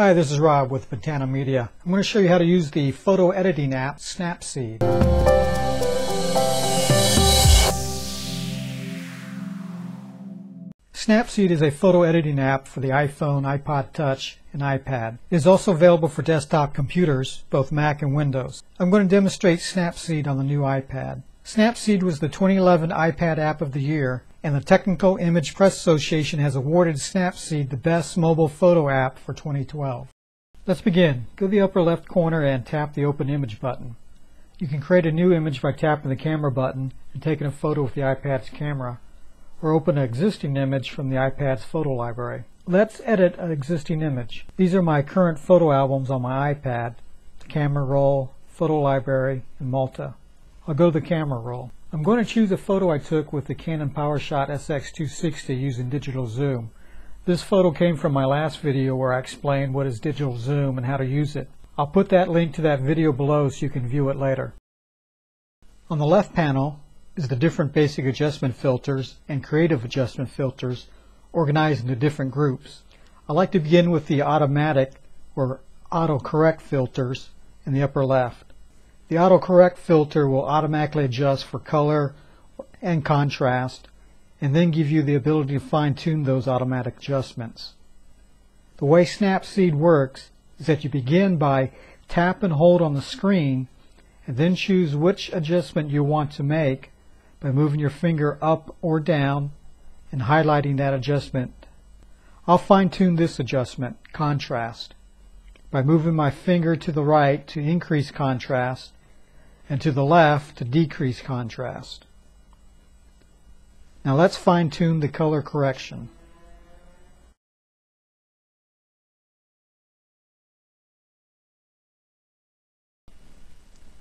Hi, this is Rob with Ventana Media. I'm going to show you how to use the photo editing app Snapseed. Snapseed is a photo editing app for the iPhone, iPod Touch, and iPad. It is also available for desktop computers, both Mac and Windows. I'm going to demonstrate Snapseed on the new iPad. Snapseed was the 2011 iPad App of the Year, and the Technical Image Press Association has awarded Snapseed the best mobile photo app for 2012. Let's begin. Go to the upper left corner and tap the Open Image button. You can create a new image by tapping the camera button and taking a photo with the iPad's camera, or open an existing image from the iPad's photo library. Let's edit an existing image. These are my current photo albums on my iPad, the camera roll, photo library, and Malta. I'll go to the camera roll. I'm going to choose a photo I took with the Canon PowerShot SX260 using digital zoom. This photo came from my last video where I explained what is digital zoom and how to use it. I'll put that link to that video below so you can view it later. On the left panel is the different basic adjustment filters and creative adjustment filters organized into different groups. I like to begin with the automatic or autocorrect filters in the upper left. The autocorrect filter will automatically adjust for color and contrast and then give you the ability to fine-tune those automatic adjustments. The way Snapseed works is that you begin by tap and hold on the screen and then choose which adjustment you want to make by moving your finger up or down and highlighting that adjustment. I'll fine-tune this adjustment, contrast, by moving my finger to the right to increase contrast and to the left to decrease contrast. Now let's fine-tune the color correction.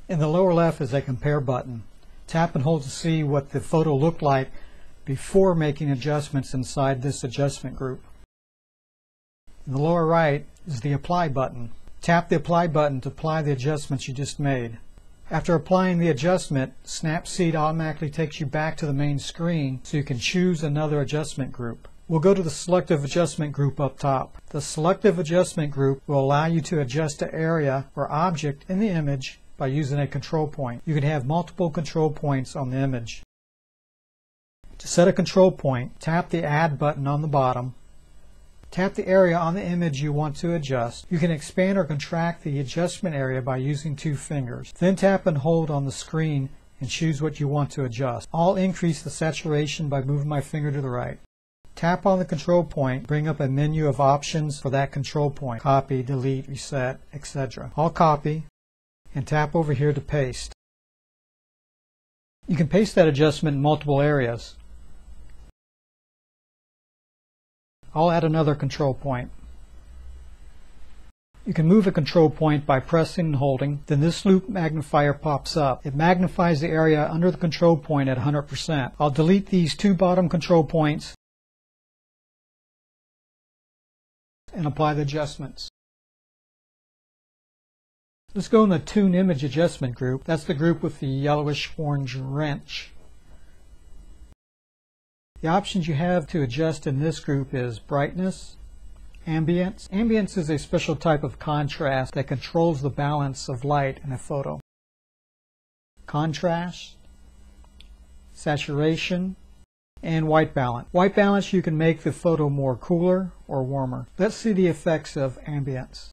In the lower left is a compare button. Tap and hold to see what the photo looked like before making adjustments inside this adjustment group. In the lower right is the apply button. Tap the apply button to apply the adjustments you just made. After applying the adjustment, Snapseed automatically takes you back to the main screen so you can choose another adjustment group. We'll go to the Selective Adjustment group up top. The Selective Adjustment group will allow you to adjust an area or object in the image by using a control point. You can have multiple control points on the image. To set a control point, tap the Add button on the bottom Tap the area on the image you want to adjust. You can expand or contract the adjustment area by using two fingers. Then tap and hold on the screen and choose what you want to adjust. I'll increase the saturation by moving my finger to the right. Tap on the control point, bring up a menu of options for that control point. Copy, delete, reset, etc. I'll copy and tap over here to paste. You can paste that adjustment in multiple areas. I'll add another control point. You can move a control point by pressing and holding, then this loupe magnifier pops up. It magnifies the area under the control point at 100%. I'll delete these two bottom control points and apply the adjustments. Let's go in the Tune Image Adjustment group. That's the group with the yellowish orange wrench. The options you have to adjust in this group is brightness, ambience. Ambience is a special type of contrast that controls the balance of light in a photo. Contrast, saturation, and white balance. White balance you can make the photo more cooler or warmer. Let's see the effects of ambience.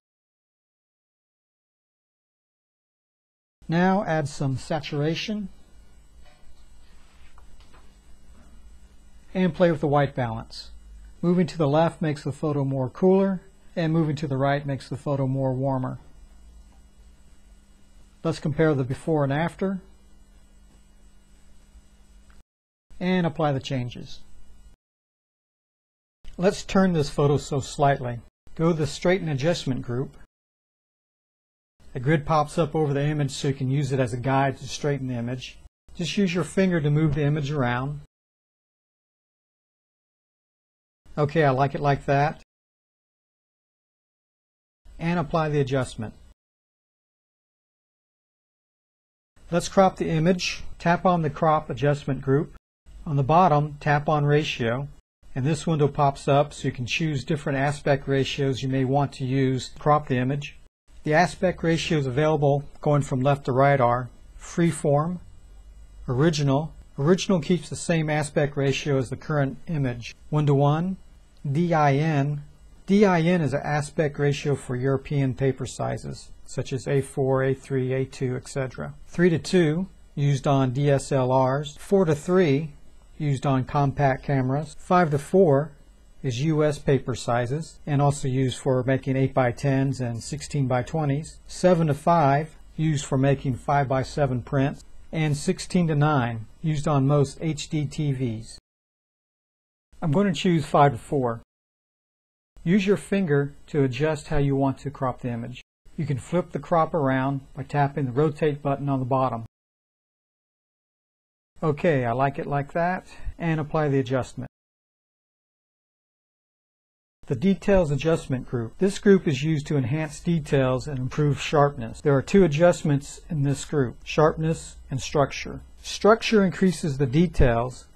Now add some saturation and play with the white balance. Moving to the left makes the photo more cooler, and moving to the right makes the photo more warmer. Let's compare the before and after, and apply the changes. Let's turn this photo so slightly. Go to the Straighten Adjustment group. A grid pops up over the image so you can use it as a guide to straighten the image. Just use your finger to move the image around. Okay, I like it like that. And apply the adjustment. Let's crop the image. Tap on the crop adjustment group. On the bottom, tap on ratio and this window pops up so you can choose different aspect ratios you may want to use to crop the image. The aspect ratios available going from left to right are freeform, original, original keeps the same aspect ratio as the current image, 1 to 1, DIN, DIN is an aspect ratio for European paper sizes, such as A4, A3, A2, etc. 3 to 2, used on DSLRs, 4 to 3, used on compact cameras. 5 to 4 is US paper sizes and also used for making 8 by 10s and 16 by 20s. 7 to 5 used for making 5 by 7 prints and 16 to 9 used on most HD TVs. I'm going to choose 5 to 4. Use your finger to adjust how you want to crop the image. You can flip the crop around by tapping the rotate button on the bottom. Okay, I like it like that, and apply the adjustment. The Details Adjustment Group. This group is used to enhance details and improve sharpness. There are two adjustments in this group, sharpness and structure. Structure increases the details.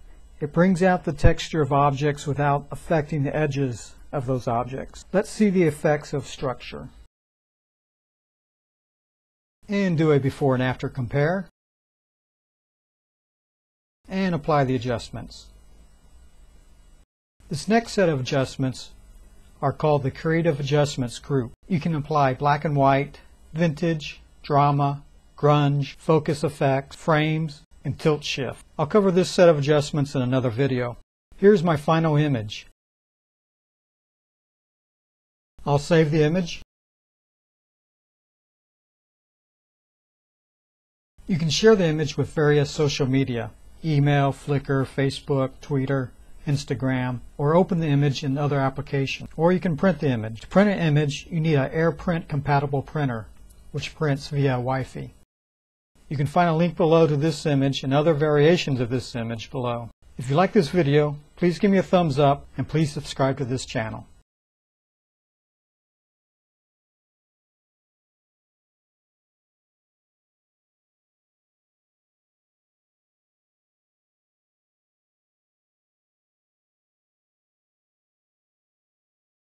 It brings out the texture of objects without affecting the edges of those objects. Let's see the effects of structure. And do a before and after compare and apply the adjustments. This next set of adjustments are called the Creative Adjustments group. You can apply black and white, vintage, drama, grunge, focus effects, frames, and tilt shift. I'll cover this set of adjustments in another video. Here's my final image. I'll save the image. You can share the image with various social media email, Flickr, Facebook, Twitter, Instagram, or open the image in other applications. Or you can print the image. To print an image, you need an AirPrint compatible printer, which prints via Wi-Fi. You can find a link below to this image and other variations of this image below. If you like this video, please give me a thumbs up and please subscribe to this channel.